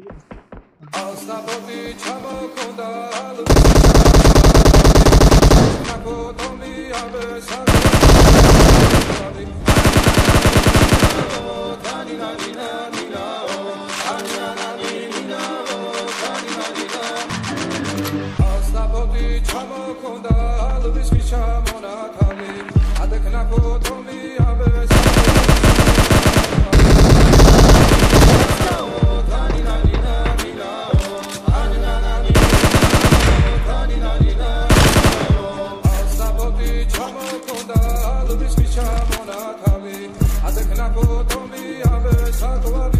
ასაბოდი ჩამოქონდა ალვი ნაკოტომი აბესარი დანი ნანი ნანი ნაო ანი ნანი ნინაო დანი ნანი ნა ასაბოდი ჩამოქონდა ალვის ჩამონათალი ადეკ ნაკოტომი აბე გამოქონდა ალვის მიჩამონა თავი აზეკნაკო თომი აბე სათვალი